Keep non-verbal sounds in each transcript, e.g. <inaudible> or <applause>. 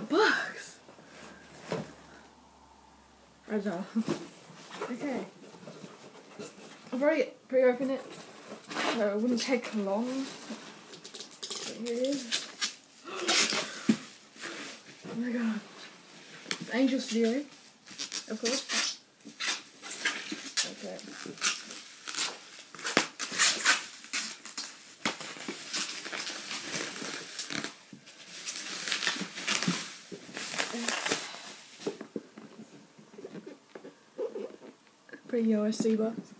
hundred bucks. Fragile. okay. I've already pre-opened it, so it wouldn't take long. Here it is. <gasps> Oh my god. Angell Studio, eh? of course. Okay. Pretty OSC box.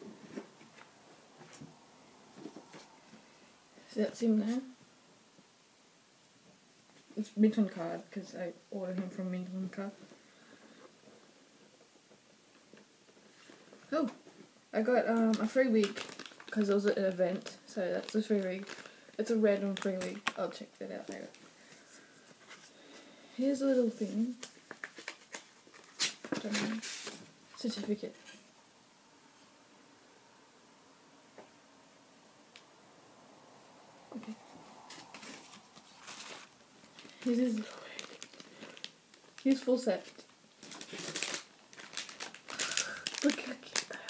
So that's him there. It's mint on card because I ordered him from mint on card. Oh, I got um, a free week because it was an event, so that's a free week. It's a random free week. I'll check that out later. Here's a little thing. Certificate. Okay. This is full set. Look how cute they are.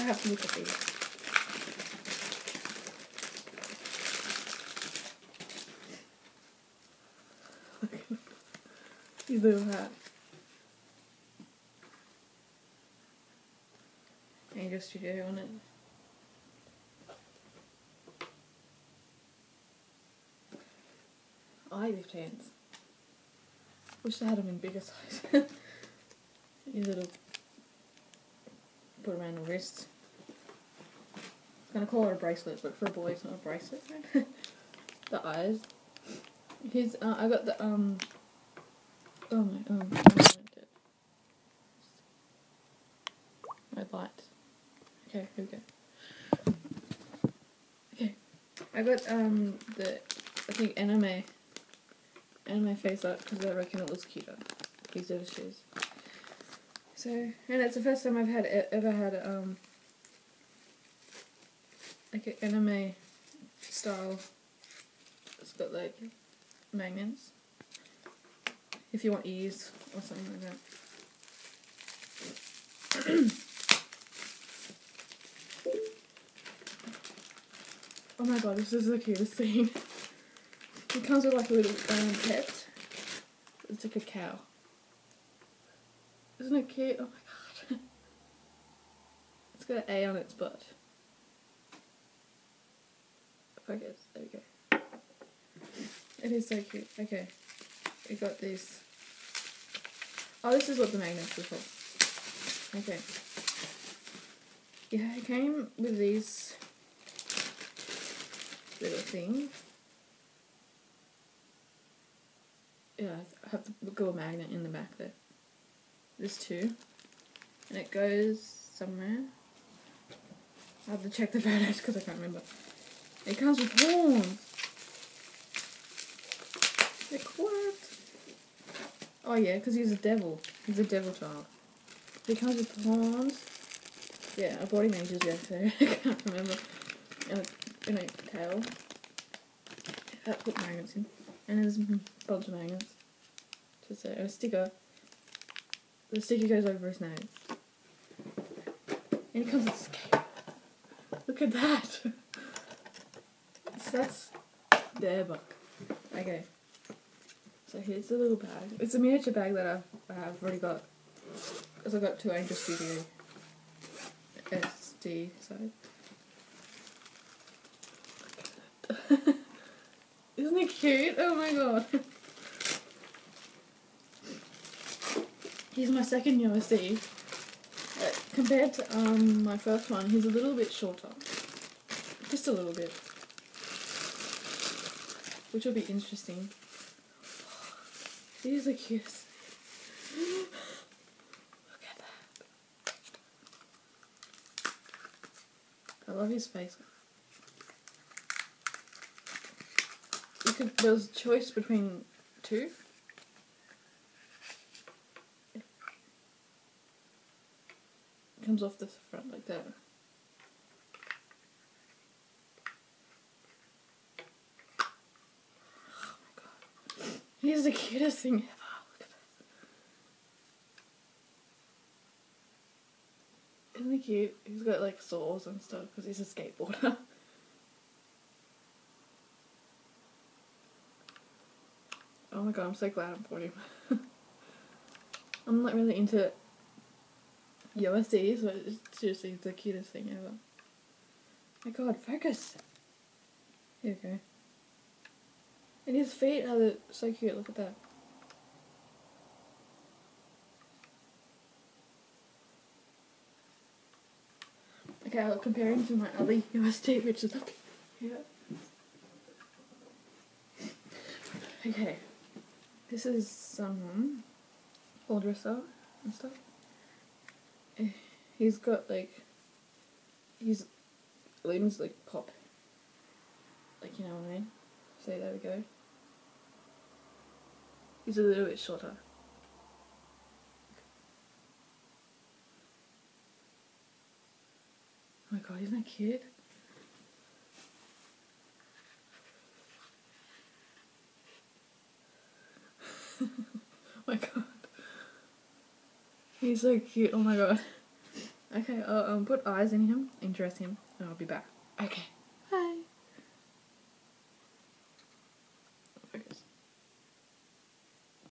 I have to look at these. <laughs> Look at his little hat. Angell Studio on it. I like these. Wish they had them in bigger size. <laughs> These little put around the wrist. I was gonna call it a bracelet, but for a boy it's not a bracelet. <laughs> the eyes. Here's uh, I got the um. Oh my um. My light. Okay, here we go. Okay, I got um the I think anime anime face up because I reckon it looks cuter. These are the shoes. So, and it's the first time I've had ever had um like an anime style. It's got like magnets. If you want ears or something like that. <coughs> oh my god, this is the cutest thing. <laughs> It comes with like a little um, pet. It's like a cow. Isn't it cute? Oh my god. <laughs> It's got an A on its butt. Focus. There we go. It is so cute. Okay. We got this. Oh, this is what the magnets were for. Okay. Yeah, it came with these little things. Yeah, I have the go magnet in the back there. This too. And it goes somewhere. I have to check the photos because I can't remember. It comes with horns. Like what? Oh yeah, because he's a devil. He's a devil child. He comes with horns. Yeah, I bought him ages ago, so <laughs> I can't remember. And a, and a tail. I put magnets in. And there's a bunch of magnets. Just a, a sticker. The sticker goes over his nose. And it comes with skate. Look at that. <laughs> so that's the book. Okay. So here's the little bag. It's a miniature bag that I've, I've already got. Because I've got two Angell Studio SD side. <laughs> <laughs> Isn't it cute? Oh my god. He's my second USD. Uh, compared to um my first one, he's a little bit shorter. Just a little bit. Which will be interesting. He's the cutest. Look at that. I love his face. Could, there was a choice between two. comes off the front like that. Oh my god. He's the cutest thing ever. Isn't he cute? He's got like sores and stuff because he's a skateboarder. <laughs> oh my god, I'm so glad I bought him. I'm not <laughs> really into USD, so it's seriously the cutest thing ever. My god, focus! Here we go. And his feet are so cute, look at that. Okay, I'll compare him to my other USD, which is up here. <laughs> Okay, this is someone, all dressed up and stuff. Eh, He's got like, his limbs like pop. Like, you know what I mean? So there we go. He's a little bit shorter. Oh my god, isn't that cute? oh my god. He's so cute, oh my god. Okay, I'll um, put eyes in him and dress him, and I'll be back. Okay.